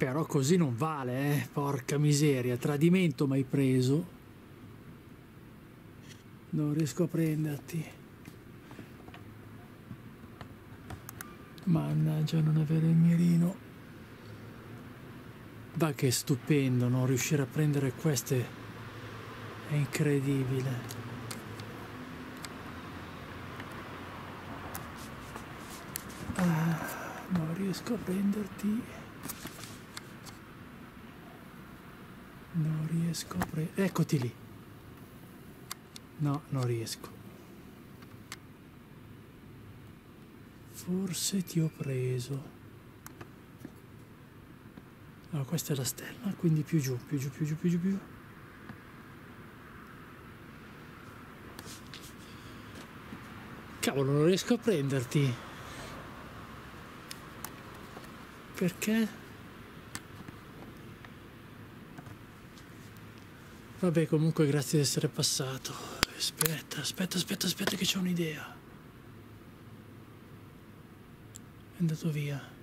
Però così non vale, eh. Porca miseria, tradimento mai preso. Non riesco a prenderti. Mannaggia non avere il mirino. Va che stupendo non riuscire a prendere queste. È incredibile. Ah, non riesco a prenderti. Non riesco a prendere. Eccoti lì. No, non riesco. Forse ti ho preso. No, questa è la stella, quindi più giù, più giù, più giù, più giù, più giù. Cavolo, non riesco a prenderti. Perché? Vabbè, comunque grazie di essere passato. Aspetta, aspetta, aspetta, aspetta che c'ho un'idea. È andato via.